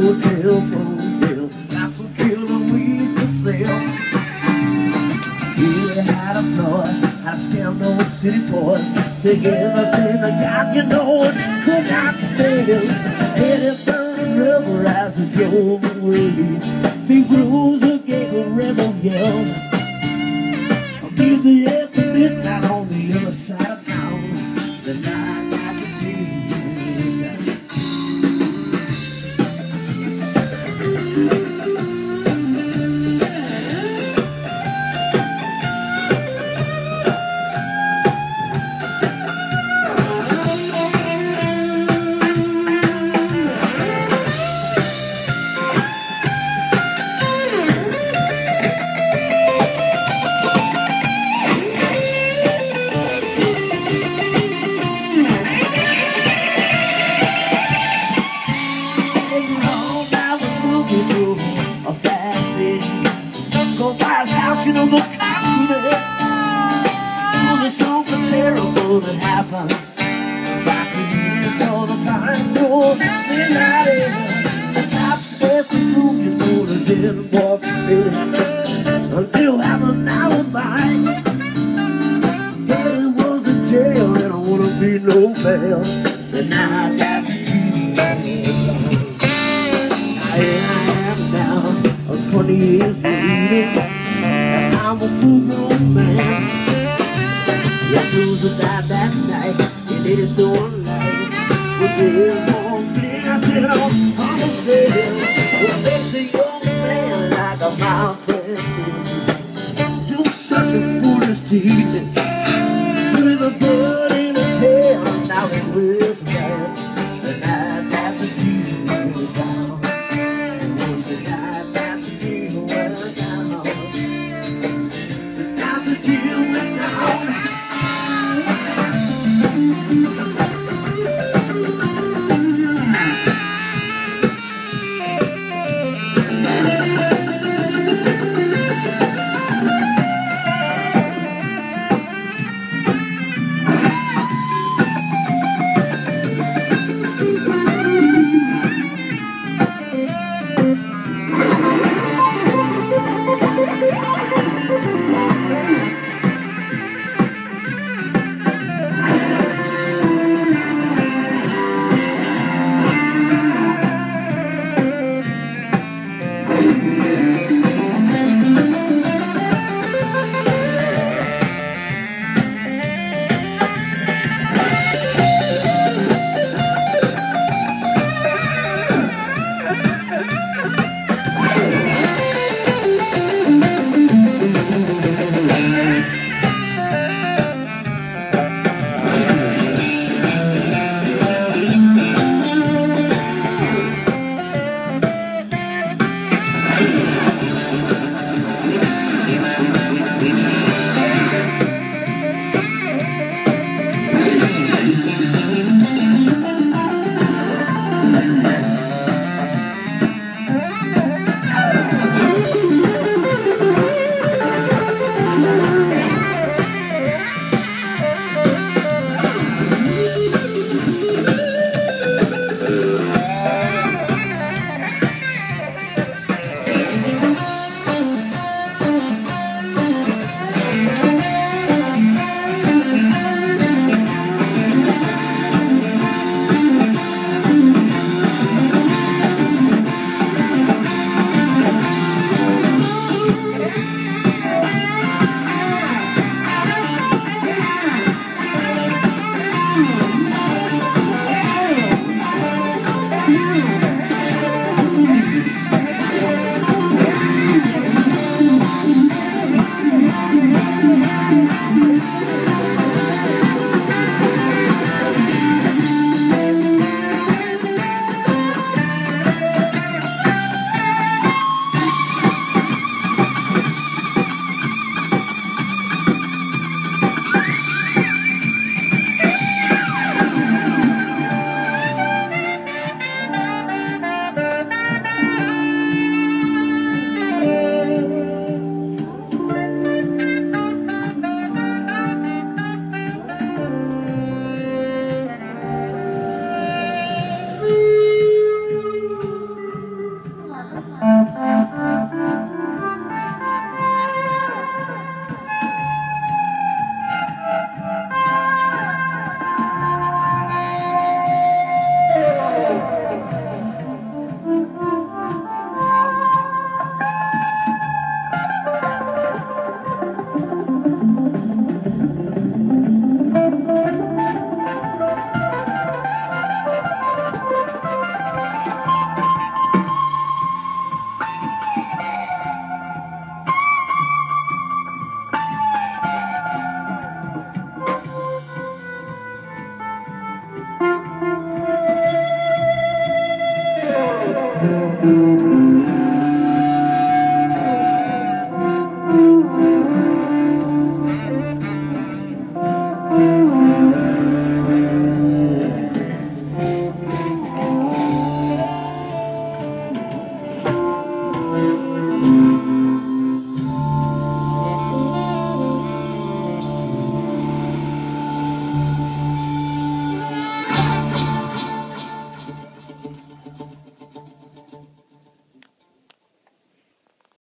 hotel, motel, got some killer weed for sale. You had a floor, I scammed those city boys to get everything I got, you know it could not fail. Headed burn rubber as I drove away. Big Rosa gave a rebel yell. I'll be there for terrible that happened. It's like the years for the pine road, midnight air. The cops asked the room, you know they didn't walk Billy until I'm an alibi. Yeah, it was a jail, and I wanna be no bail. And now I got the. Here I am now, I'm 20 years later, and I'm a full-grown man. Yeah, Bruiser died that night, and it is the one life. But there's one thing I said oh, I'm understand. What makes a young man like a my friend do such a foolish deed? Música